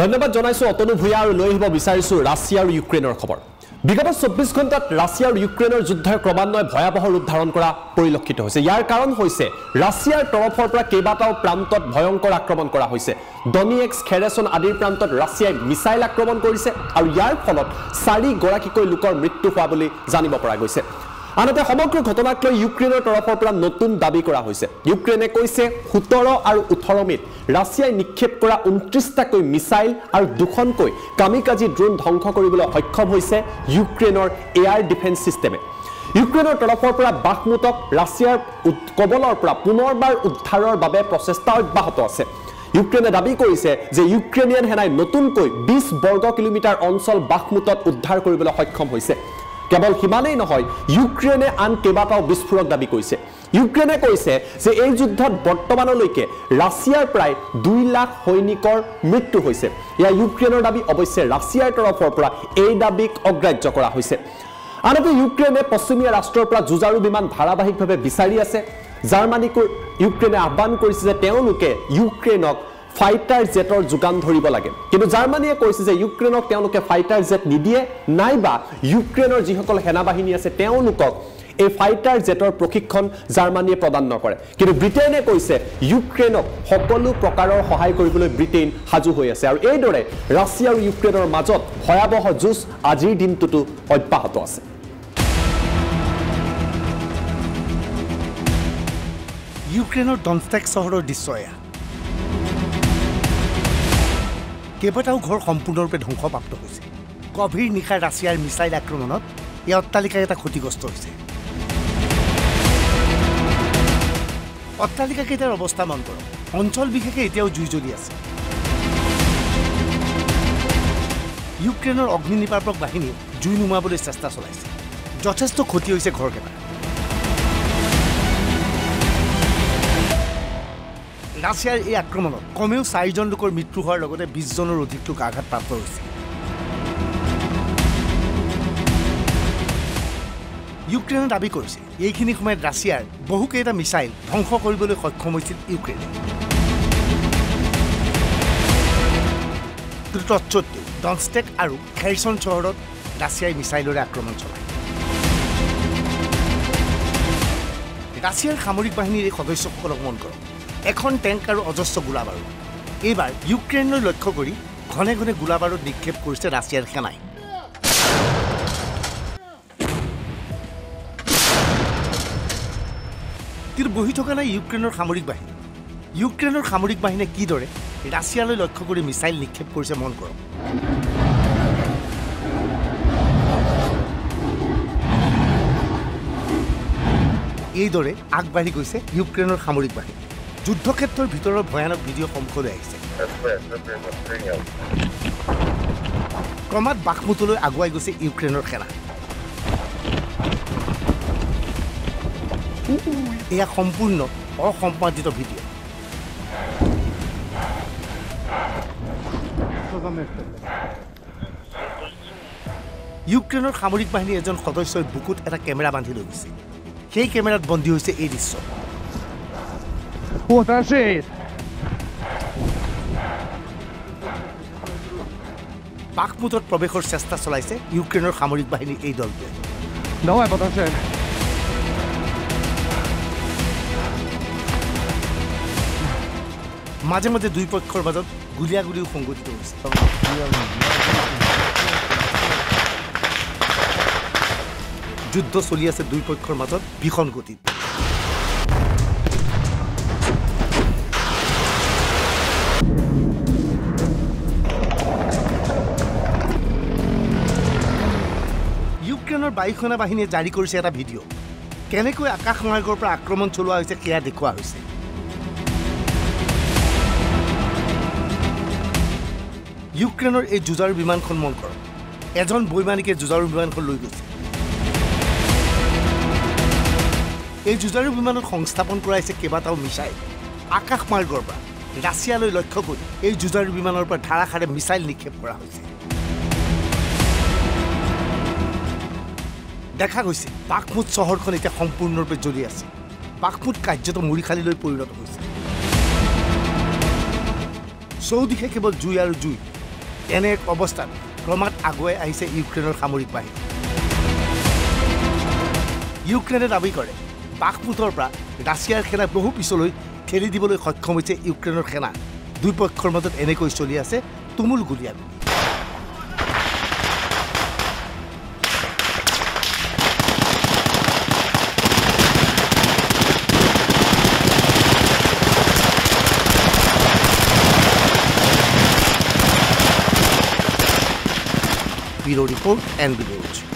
ধন্যবাদ জনাইছোঁ অতনু ভূঞা আৰু লৈ আহিব বিচাৰিছোঁ ৰাছিয়া আৰু ইউক্ৰেইনৰ খবৰ। বিগত চৌব্বিছ ঘণ্টাত ৰাছিয়া আৰু ইউক্ৰেইনৰ যুদ্ধই ক্ৰমান্বয়ে ভয়াৱহ ৰূপ ধাৰণ কৰা পৰিলক্ষিত হৈছে। ইয়াৰ কাৰণ হৈছে ৰাছিয়াৰ তৰফৰ পৰা কেইবাটাও প্ৰান্তত ভয়ংকৰ আক্ৰমণ কৰা হৈছে। ডনিয়েক্স খেৰেচন আদিৰ প্ৰান্তত ৰাছিয়াই মিছাইল আক্ৰমণ কৰিছে আৰু ইয়াৰ ফলত চাৰিগৰাকীকৈ লোকৰ মৃত্যু হোৱা বুলি জানিব পৰা গৈছে। আনহাতে সমগ্ৰ ঘটনাক লৈ ইউক্ৰেইনৰ তৰফৰ পৰা নতুন দাবী কৰা হৈছে। ইউক্ৰেইনে কৈছে সোতৰ আৰু ওঠৰ মে'ত ৰাছিয়াই নিক্ষেপ কৰা ঊনত্ৰিছটাকৈ মিছাইল আৰু দুখনকৈ কামিকাজি ড্ৰোন ধ্বংস কৰিবলৈ সক্ষম হৈছে ইউক্ৰেইনৰ এয়াৰ ডিফেন্স ছিষ্টেমে ইউক্ৰেইনৰ তৰফৰ পৰা বাখমুটক ৰাছিয়াৰ কবলৰ পৰা পুনৰবাৰ উদ্ধাৰৰ বাবে প্ৰচেষ্টা অব্যাহত আছে। ইউক্ৰেইনে দাবী কৰিছে যে ইউক্ৰেইনিয়ান সেনাই নতুনকৈ বিছ বৰ্গ কিলোমিটাৰ অঞ্চল বাখমুটত উদ্ধাৰ কৰিবলৈ সক্ষম হৈছে। কেৱল সিমানেই নহয় ইউক্ৰেইনে আন কেইবাটাও বিস্ফোৰক দাবী কৰিছে। ইউক্ৰেইনে কৈছে যে এই যুদ্ধত বৰ্তমানলৈকে ৰাছিয়াৰ প্ৰায় দুই লাখ সৈনিকৰ মৃত্যু হৈছে। এয়া ইউক্ৰেইনৰ দাবী অৱশ্যে ৰাছিয়াৰ তৰফৰ পৰা এই দাবীক অগ্ৰাহ্য কৰা হৈছে। আনহাতে ইউক্ৰেইনে পশ্চিমীয়া ৰাষ্ট্ৰৰ পৰা যুঁজাৰু বিমান ধাৰাবাহিকভাৱে বিচাৰি আছে। জাৰ্মানীকো ইউক্ৰেইনে আহ্বান কৰিছে যে তেওঁলোকে ইউক্ৰেইনক ফাইটাৰ জেটৰ যোগান ধৰিব লাগে। কিন্তু জাৰ্মানীয়ে কৈছে যে ইউক্ৰেইনক তেওঁলোকে ফাইটাৰ জেট নিদিয়ে নাইবা ইউক্ৰেইনৰ যিসকল সেনাবাহিনী আছে তেওঁলোকক এই ফাইটাৰ জেটৰ প্ৰশিক্ষণ জাৰ্মানীয়ে প্ৰদান নকৰে। কিন্তু ব্ৰিটেইনে কৈছে ইউক্ৰেইনক সকলো প্ৰকাৰৰ সহায় কৰিবলৈ ব্ৰিটেইন সাজু হৈ আছে। আৰু এইদৰে ৰাছিয়া আৰু ইউক্ৰেইনৰ মাজত ভয়াৱহ যুঁজ আজিৰ দিনটোতো অব্যাহত আছে। ইউক্ৰেইনৰ ডনষ্টেক চহৰৰ দৃশ্য এয়া। কেইবাটাও ঘৰ সম্পূৰ্ণৰূপে ধ্বংসপ্ৰাপ্ত হৈছে। গভীৰ নিশাৰ ৰাছিয়াৰ মিছাইল আক্ৰমণত এই অট্টালিকাকেইটা ক্ষতিগ্ৰস্ত হৈছে। অট্টালিকাকেইটাৰ অৱস্থা মন কৰক অঞ্চল বিশেষে এতিয়াও জুই জ্বলি আছে। ইউক্ৰেইনৰ অগ্নি নিৰ্বাপক বাহিনীয়ে জুই নুমাবলৈ চেষ্টা চলাইছে। যথেষ্ট ক্ষতি হৈছে ঘৰকেইটা ৰাছিয়াৰ এই আক্ৰমণত কমেও চাৰিজন লোকৰ মৃত্যু হোৱাৰ লগতে বিছজনৰ অধিক লোক আঘাতপ্ৰাপ্ত হৈছে। ইউক্ৰেইনে দাবী কৰিছে এইখিনি সময়ত ৰাছিয়াৰ বহুকেইটা মিছাইল ধ্বংস কৰিবলৈ সক্ষম হৈছিল ইউক্ৰেইনে। তৎসত্বেও ডনষ্টেক আৰু খেৰচন চহৰত ৰাছিয়াই মিছাইলেৰে আক্ৰমণ চলায়। ৰাছিয়াৰ সামৰিক বাহিনীৰ এই সদস্যসকলক মন কৰক। এখন টেংক আৰু অজস্ৰ গোলাবাৰুদ। এইবাৰ ইউক্ৰেইনলৈ লক্ষ্য কৰি ঘনে ঘনে গোলাবাৰুদ নিক্ষেপ কৰিছে ৰাছিয়াৰ সেনাই। কিন্তু বহি থকা নাই ইউক্ৰেইনৰ সামৰিক বাহিনী। ইউক্ৰেইনৰ সামৰিক বাহিনীয়ে কিদৰে ৰাছিয়ালৈ লক্ষ্য কৰি মিছাইল নিক্ষেপ কৰিছে মন কৰক। এইদৰে আগবাঢ়ি গৈছে ইউক্ৰেইনৰ সামৰিক বাহিনী। যুদ্ধক্ষেত্ৰৰ ভিতৰৰ ভয়ানক ভিডিঅ' সন্মুখলৈ আহিছে। ক্ৰমাৎ বাকমুটলৈ আগুৱাই গৈছে ইউক্ৰেইনৰ সেনা। এয়া সম্পূৰ্ণ অসম্পাদিত ভিডিঅ' ইউক্ৰেইনৰ সামৰিক বাহিনীৰ এজন সদস্যই বুকুত এটা কেমেৰা বান্ধি লৈ গৈছে সেই কেমেৰাত বন্দী হৈছে এই দৃশ্য। Подожди! বাকমুটত প্ৰৱেশৰ চেষ্টা চলাইছে ইউক্ৰেইনৰ সামৰিক বাহিনীৰ এই দলটোৱে Давай, подожди. মাজে মাজে দুই পক্ষৰ মাজত গুলীয়াগুলীও সংঘটিত হৈছে যুদ্ধ চলি আছে দুই পক্ষৰ মাজত ভীষণ গতিত বায়ুসেনা বাহিনীয়ে জাৰি কৰিছে এটা ভিডিঅ' কেনেকৈ আকাশ মাৰ্গৰ পৰা আক্ৰমণ চলোৱা হৈছে সেয়া দেখুওৱা হৈছে। ইউক্ৰেইনৰ এই যুঁজাৰু বিমানখন মন কৰক। এজন বৈমানিকে যুঁজাৰু বিমানখন লৈ গৈছে। এই যুঁজাৰু বিমানত সংস্থাপন কৰা হৈছে কেইবাটাও মিছাইল। আকাশ মাৰ্গৰ পৰা। ৰাছিয়ালৈ লক্ষ্য কৰি এই যুঁজাৰু বিমানৰ পৰা ধাৰাসাৰে মিছাইল নিক্ষেপ কৰা হৈছে। দেখা গৈছে বাকমুট চহৰখন এতিয়া সম্পূৰ্ণৰূপে জ্বলি আছে। বাকমুট কাৰ্যত মৰিশালীলৈ পৰিণত হৈছে। চৌদিশে কেৱল জুই আৰু জুই। এনে এক অৱস্থাত ক্ৰমাৎ আগুৱাই আহিছে ইউক্ৰেইনৰ সামৰিক বাহিনী। ইউক্ৰেইনে দাবী কৰে বাঘপুতৰ পৰা ৰাছিয়াৰ সেনা বহু পিছলৈ ঠেলি দিবলৈ সক্ষম হৈছে ইউক্ৰেইনৰ সেনা। দুই পক্ষৰ মাজত এনেকৈ চলি আছে তুমুল গুলীয়াগুলী। Bureau Report and Bureau.